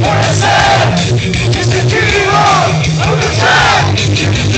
What is that? It's the the track.